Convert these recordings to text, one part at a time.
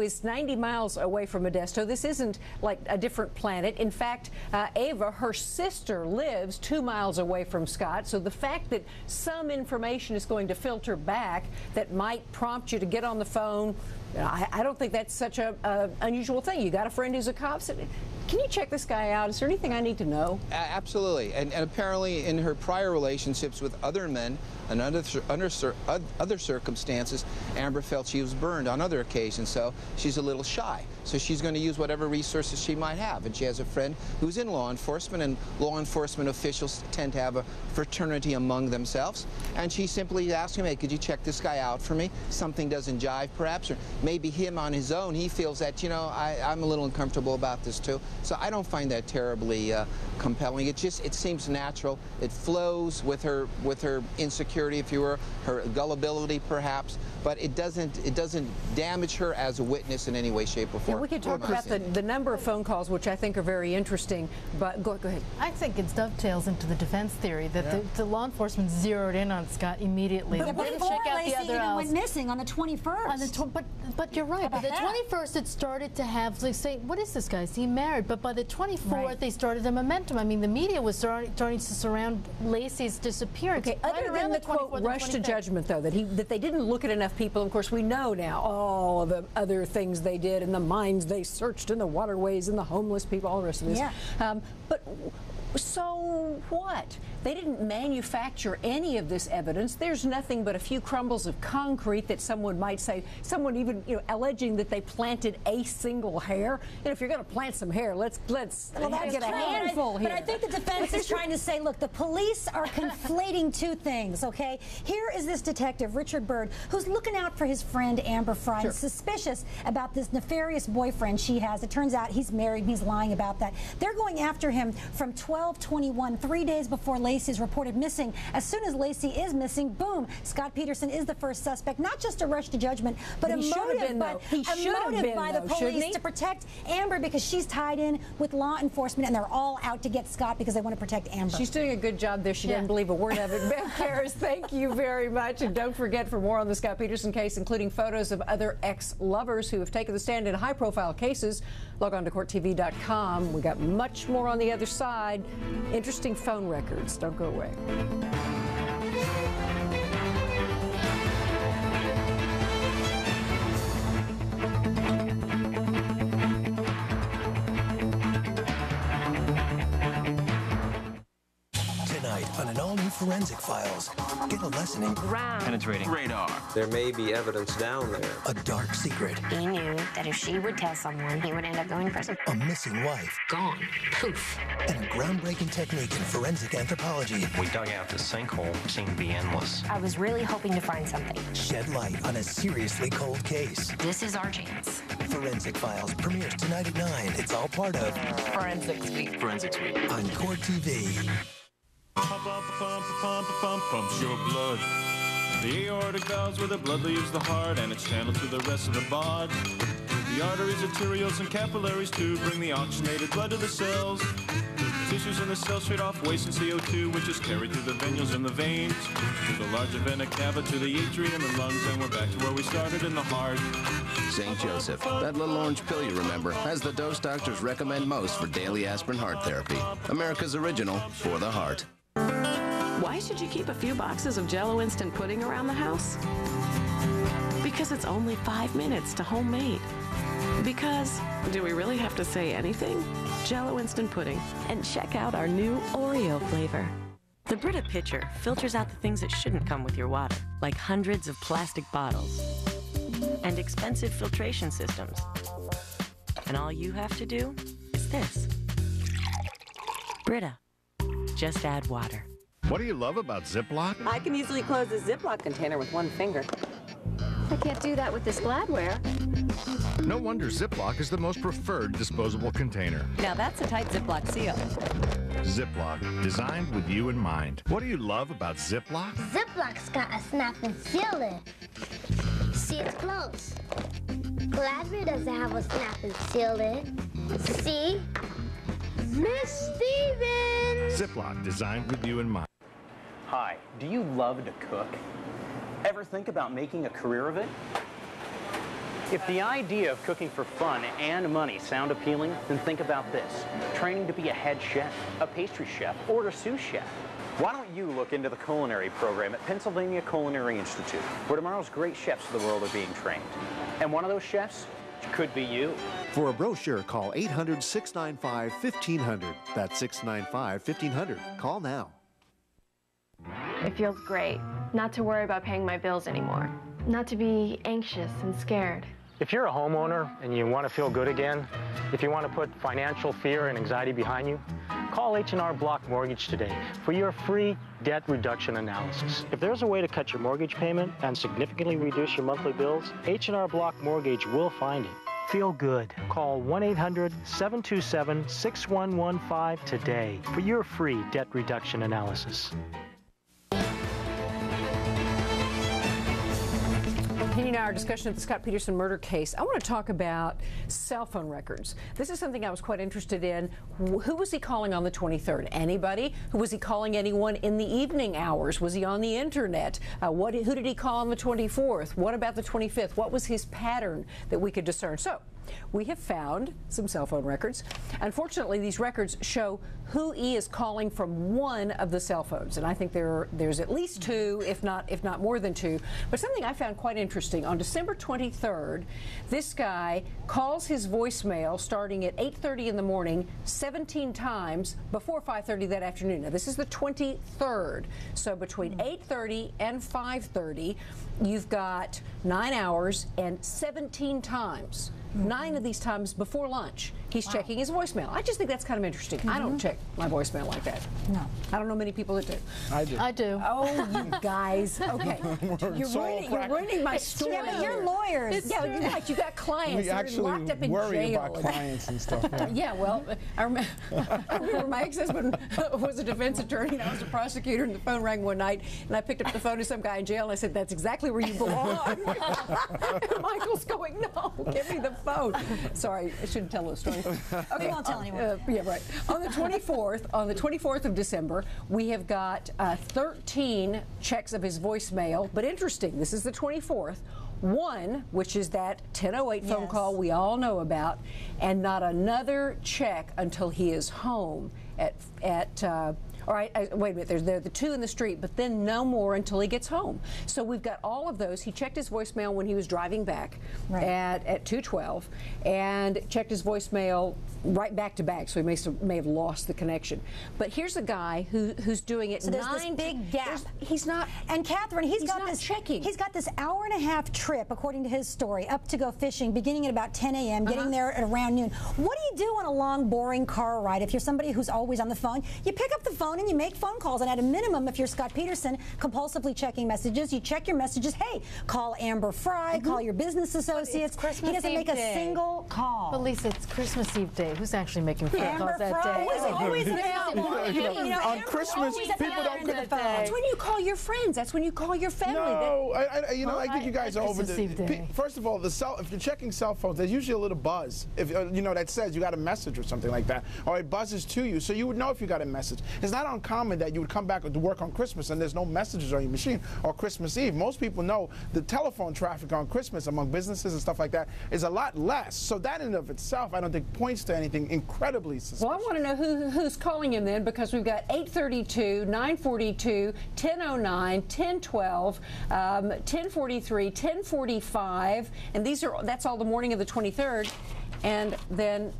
is 90 miles away from Modesto. This isn't like a different planet. In fact, uh, Ava, her sister, lives two miles away from Scott. So the fact that some information is going to filter back that might prompt you to get on the phone, I, I don't think that's such a, a, unusual thing. You got a friend who's a cop. So can you check this guy out? Is there anything I need to know? absolutely. And, and, apparently, in her prior relationships with other men and under, under other circumstances, Amber felt she was burned on other occasions. So she's a little shy. So she's going to use whatever resources she might have. And she has a friend who's in law enforcement, and law enforcement officials tend to have a fraternity among themselves. And she simply asked him, hey, could you check this guy out for me? Something doesn't jive, perhaps, or maybe him on his own, he feels that, you know, I, I'm a little uncomfortable about this too. So I don't find that terribly uh, compelling. It just, it seems natural. It flows with her, with her insecurity, if you were, her gullibility perhaps, but it doesn't, it doesn't damage her as a witness in any way, shape, or form. Yeah, we could talk about the, the number of phone calls, which I think are very interesting, but go, go ahead. I think it dovetails into the defense theory that yeah. the, the, law enforcement zeroed in on Scott immediately. But they didn't check out the other even went missing on the 21st. On the tw but, but you're right. But the 21st, it started to have, like, say, what is this guy? Is he married? But by the 24th, right. they started the momentum. I mean, the media was starting, starting to surround Laci's disappearance. Okay, right other than the, the quote rush to judgment, though, that he that they didn't look at enough people. Of course, we know now all of the other things they did and the mines they searched and the waterways and the homeless people, all the rest of this. Yeah. Um, but so what? They didn't manufacture any of this evidence. There's nothing but a few crumbles of concrete that someone might say, someone even, you know, alleging that they planted a single hair. Know, if you're going to plant some hair, let's let's well, that's get a handful here. But I think the defense is trying to say, look, the police are conflating two things, okay? Here is this detective, Richard Byrd, who's looking out for his friend Amber Frey, sure. suspicious about this nefarious boyfriend she has. It turns out he's married and he's lying about that. They're going after him from 1221, three days before Laci is reported missing. As soon as Laci is missing, boom, Scott Peterson is the first suspect. Not just a rush to judgment, but a motive, been, by, a motive been, by though, the police to protect Amber because she's tied in with law enforcement and they're all out to get Scott because they want to protect Amber. She's doing a good job there. She yeah. didn't believe a word of it. Beth Karas, thank you very much. And don't forget for more on the Scott Peterson case, including photos of other ex-lovers who have taken the stand in high-profile cases, log on to courttv.com. We got much more on the other side. Interesting phone records. Don't go away. Forensic Files. Get a lesson in ground penetrating radar. There may be evidence down there. A dark secret. He knew that if she would tell someone, he would end up going to prison. A missing wife. Gone. Poof. And a groundbreaking technique in forensic anthropology. We dug out the sinkhole. Seemed to be endless. I was really hoping to find something. Shed light on a seriously cold case. This is our chance. Forensic Files premieres tonight at 9. It's all part of Forensic Suite. Forensic Suite. On Court TV. Pump, pump, pump, pump, pump, pumps your blood. The aorta valves where the blood leaves the heart and it's channeled to the rest of the body. The arteries, arterioles, and capillaries too bring the oxygenated blood to the cells. Tissues in the cells trade off waste and CO2, which is carried through the venules and the veins, to the larger vena cava, to the atrium and the lungs, and we're back to where we started in the heart. St. Joseph, that little orange pill you remember, has the dose doctors recommend most for daily aspirin heart therapy. America's original for the heart. Why should you keep a few boxes of Jello instant pudding around the house? Because it's only five minutes to homemade. Because, do we really have to say anything? Jello instant pudding. And check out our new Oreo flavor. The Brita pitcher filters out the things that shouldn't come with your water, like hundreds of plastic bottles and expensive filtration systems. And all you have to do is this. Brita. Just add water. What do you love about Ziploc? I can easily close a Ziploc container with one finger. I can't do that with this Gladware. No wonder Ziploc is the most preferred disposable container. Now that's a tight Ziploc seal. Ziploc, designed with you in mind. What do you love about Ziploc? Ziploc's got a snap and seal lid. See, it's close. Gladware doesn't have a snap and seal lid. See? Miss Stevens! Ziploc, designed with you in mind. Hi, do you love to cook? Ever think about making a career of it? If the idea of cooking for fun and money sound appealing, then think about this. Training to be a head chef, a pastry chef, or a sous chef. Why don't you look into the culinary program at Pennsylvania Culinary Institute, where tomorrow's great chefs of the world are being trained. And one of those chefs could be you. For a brochure, call 800 695 1500. That's 695 1500. Call now. It feels great not to worry about paying my bills anymore, not to be anxious and scared. If you're a homeowner and you want to feel good again, if you want to put financial fear and anxiety behind you, call H&R Block Mortgage today for your free debt reduction analysis. If there's a way to cut your mortgage payment and significantly reduce your monthly bills, H&R Block Mortgage will find it. Feel good. Call 1-800-727-6115 today for your free debt reduction analysis. Continuing our discussion of the Scott Peterson murder case, I want to talk about cell phone records. This is something I was quite interested in. Who was he calling on the 23rd? Anybody? Who was he calling anyone in the evening hours? Was he on the internet? Uh, what? Who did he call on the 24th? What about the 25th? What was his pattern that we could discern? So we have found some cell phone records. Unfortunately, these records show who he is calling from one of the cell phones, and I think there are, there's at least two, if not if not more than two. But something I found quite interesting on December 23rd, this guy calls his voicemail starting at 8:30 in the morning 17 times before 5:30 that afternoon. Now this is the 23rd, so between hmm. 8:30 and 5:30, you've got nine hours and 17 times nine of these times before lunch, he's wow. checking his voicemail. I just think that's kind of interesting. Mm -hmm. I don't check my voicemail like that. No. I don't know many people that do. I do. I do. Oh, you guys. Okay. you're, ruining, you're ruining my story. Yeah, but you're lawyers. It's yeah, you're right. You got clients. We actually locked up in worry jail. about clients and stuff. Yeah, yeah well, I remember, I remember my ex-husband was a defense attorney and I was a prosecutor and the phone rang one night and I picked up the phone to some guy in jail and I said, that's exactly where you belong. Michael's going, no, give me the phone. Sorry, I shouldn't tell those stories. Okay, won't tell anyone. Uh, yeah, right. On the 24th, on the 24th of December, we have got uh, 13 checks of his voicemail. But interesting, this is the 24th. One, which is that 1008 yes. phone call we all know about, and not another check until he is home at at. Uh, all right, I, wait a minute, there's there the two in the street, but then no more until he gets home. So we've got all of those. He checked his voicemail when he was driving back right. at, at 212 and checked his voicemail right back to back, so he may, may have lost the connection. But here's a guy who, who's doing it so there's this big gap. He's not. And Catherine, he's, he's got this checking. He's got this hour and a half trip, according to his story, up to go fishing, beginning at about 10 a.m., getting uh -huh. there at around noon. What do you do on a long, boring car ride if you're somebody who's always on the phone? You pick up the phone and you make phone calls, and at a minimum, if you're Scott Peterson, compulsively checking messages, you check your messages. Hey, call Amber Frey, mm -hmm. call your business associates. Christmas he doesn't Eve make a single call. But Lisa, it's Christmas Eve day. Who's actually making phone Amber calls that day? is always available. You know, on Amber's Christmas, people don't get the phone. That's when you call your friends. That's when you call your family. No, I, I, you know, Well, I think you guys I are over the. day. First of all, the cell. If you're checking cell phones, there's usually a little buzz. If uh, you know that says you got a message or something like that, or it buzzes to you, so you would know if you got a message. It's not uncommon that you would come back to work on Christmas and there's no messages on your machine or Christmas Eve. Most people know the telephone traffic on Christmas among businesses and stuff like that is a lot less. So that in and of itself, I don't think points to anything incredibly suspicious. Well, I want to know who, who's calling him then because we've got 832, 942, 1009, 1012, um, 1043, 1045, and these are that's all the morning of the 23rd, and then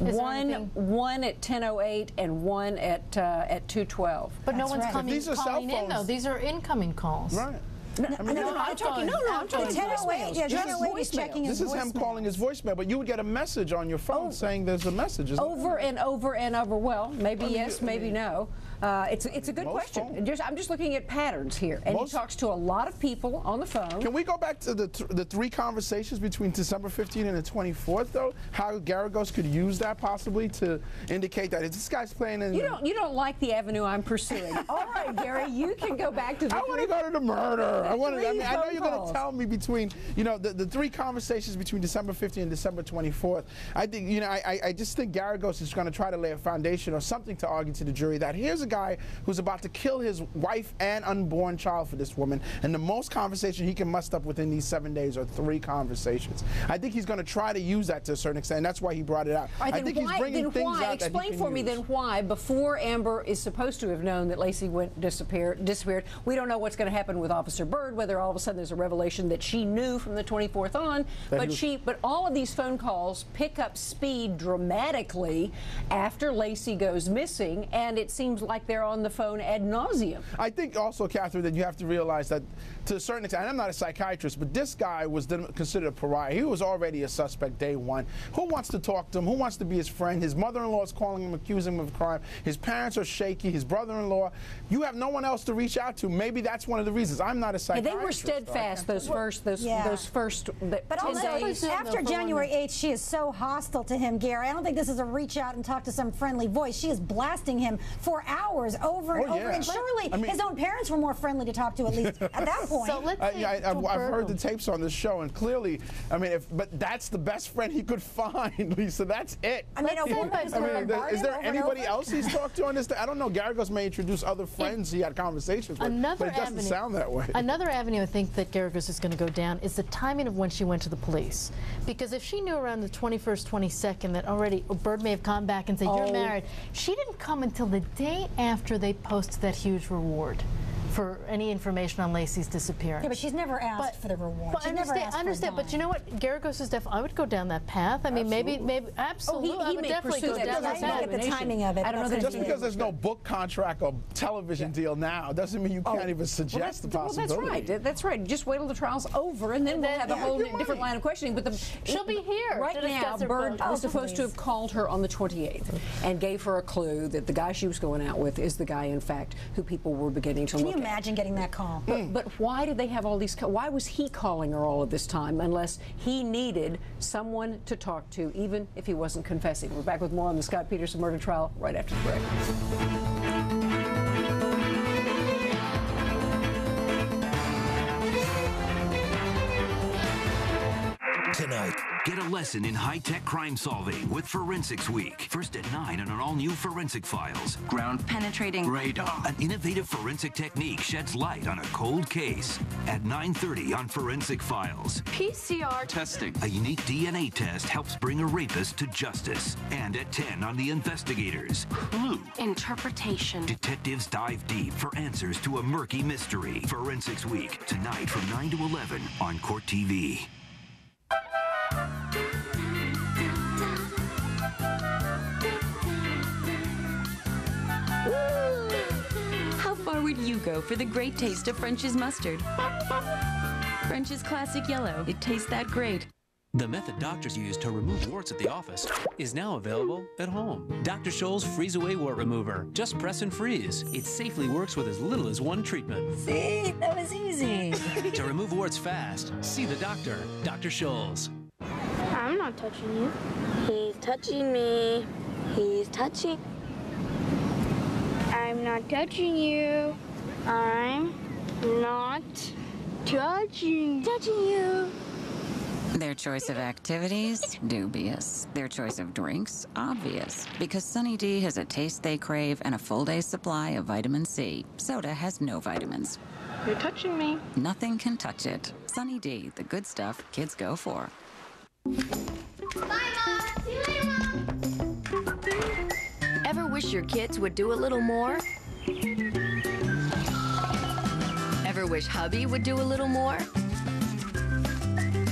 Is one anything- one at 1008 and one at uh, at 212. But no one's right. coming, These are cell calling in, though. These are incoming calls. Right. No, I mean, no, no, you- I'm talking. No, no, I'm talking The 1008, yeah, voicemails. Just 1008 is voicemails. checking his This is him calling his voicemail, but you would get a message on your phone Oh. saying there's a message. isn't it? over and over and over. Well, maybe I mean, yes, I maybe mean, no. Uh, it's it's a good most question. Just, I'm just looking at patterns here, and Most- he talks to a lot of people on the phone. Can we go back to the th the three conversations between December 15th and the 24th, though? How Geragos could use that possibly to indicate that this guy's playing in. You don't you don't like the avenue I'm pursuing. All right, Gary, you can go back to the. I want to go to the murder. I want to. I mean, I know you're going to tell me between, you know, the, the three conversations between December 15th and December 24th. I think, you know, I, I- I just think Geragos is going to try to lay a foundation or something to argue to the jury that here's a guy who's about to kill his wife and unborn child for this woman, and the most conversation he can muster up within these seven days are three conversations. I think he's going to try to use that to a certain extent, and that's why he brought it out. Right, I think why, he's bringing things why, out explain for me use. then why, before Amber is supposed to have known that Laci went disappeared, disappeared, we don't know what's going to happen with Officer Byrd, whether all of a sudden there's a revelation that she knew from the 24th on, That but she, but all of these phone calls pick up speed dramatically after Laci goes missing, and it seems like they're on the phone ad nauseum. I think also, Catherine, that you have to realize that to a certain extent, and I'm not a psychiatrist, but this guy was then considered a pariah. He was already a suspect day one. Who wants to talk to him? Who wants to be his friend? His mother-in-law is calling him, accusing him of crime. His parents are shaky. His brother-in-law. You have no one else to reach out to. Maybe that's one of the reasons. I'm not a And psychiatrist. they were steadfast can't- those first, those, Yeah. those first the But 10 also, days. after January 8th, she is so hostile to him, Gary. I don't think this is a reach out and talk to some friendly voice. She is blasting him for hours over and Oh, over. yeah. And surely I mean- his own parents were more friendly to talk to, at least at that point. So let's I, say I, I've, I've heard the tapes on the show, and clearly, I mean, if but that's the best friend he could find, Lisa. That's it. I mean, a woman by who's I mean, gonna there- bombard is there anybody over? else he's talked to on this? I don't know. Geragos may introduce other friends he had conversations with, Another but it doesn't avenue, sound that way. Another avenue I think that Geragos is going to go down is the timing of when she went to the police. Because if she knew around the 21st, 22nd that already Byrd may have come back and said, Oh. you're married, she didn't come until the day after they post that huge reward for any information on Laci's disappearance. Yeah, but she's never asked for the reward. But She's I never understand, asked I for understand but you know what? Geragos is definitely, I would go down that path. I mean, maybe, maybe, oh, absolutely. Oh, he I would may definitely pursue go that down that I path. look at the timing of it. I don't know that Just because there's no book contract or television deal now doesn't mean you oh, can't even suggest that's, the well, possibility. that's right. That's right. Just wait till the trial's over, and then we'll have a whole you're different right. line of questioning. But the, She'll be here right now. Byrd was Oh, supposed to have called her on the 28th and gave her a clue that the guy she was going out with is the guy, in fact, who people were beginning to look at. Imagine getting that call? But, but why did they have all these? Why was he calling her all of this time unless he needed someone to talk to, even if he wasn't confessing? We're back with more on the Scott Peterson murder trial right after the break. Get a lesson in high-tech crime solving with Forensics Week. First at 9 on an all-new Forensic Files. Ground penetrating Radar. An innovative forensic technique sheds light on a cold case. At 9.30 on Forensic Files. PCR Testing. A unique DNA test helps bring a rapist to justice. And at 10 on The Investigators. Clue. interpretation. Detectives dive deep for answers to a murky mystery. Forensics Week. Tonight from 9 to 11 on Court TV. How would you go for the great taste of French's mustard? French's Classic Yellow. It tastes that great. The method doctors use to remove warts at the office is now available at home. Dr. Scholl's Freeze Away Wart Remover. Just press and freeze. It safely works with as little as one treatment. See, that was easy. to remove warts fast, see the doctor, Dr. Scholl's. I'm not touching you. He's touching me. He's touching. I'm not touching you. I'm not judging, touching you. Their choice of activities? Dubious. Their choice of drinks? Obvious. Because Sunny D has a taste they crave and a full day's supply of vitamin C. Soda has no vitamins. You're touching me. Nothing can touch it. Sunny D, the good stuff kids go for. Bye, Mom. See you later, Mom. Ever wish your kids would do a little more? Ever wish hubby would do a little more?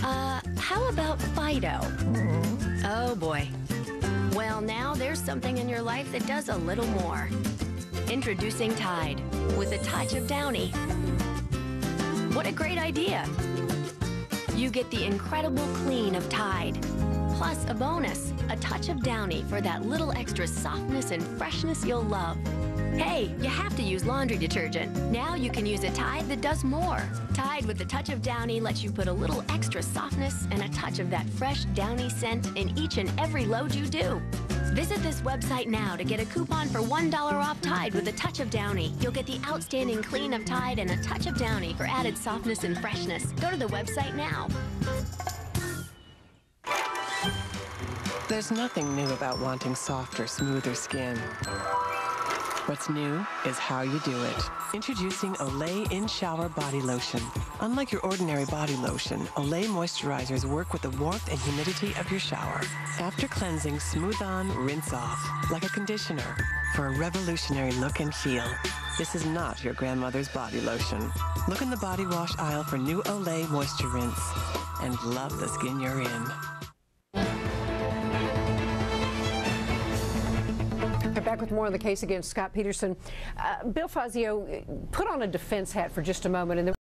Uh, how about Fido? Oh boy. Well, now there's something in your life that does a little more. Introducing Tide with a touch of Downy. What a great idea! You get the incredible clean of Tide. Plus a bonus, a touch of Downy for that little extra softness and freshness you'll love. Hey, you have to use laundry detergent. Now you can use a Tide that does more. Tide with a touch of Downy lets you put a little extra softness and a touch of that fresh Downy scent in each and every load you do. Visit this website now to get a coupon for $1 off Tide with a touch of Downy. You'll get the outstanding clean of Tide and a touch of Downy for added softness and freshness. Go to the website now. There's nothing new about wanting softer, smoother skin. What's new is how you do it. Introducing Olay In Shower Body Lotion. Unlike your ordinary body lotion, Olay moisturizers work with the warmth and humidity of your shower. After cleansing, smooth on, rinse off, like a conditioner, for a revolutionary look and feel. This is not your grandmother's body lotion. Look in the body wash aisle for new Olay Moisture Rinse and love the skin you're in. Back with more on the case against Scott Peterson. Uh, Bill Fazio, put on a defense hat for just a moment. And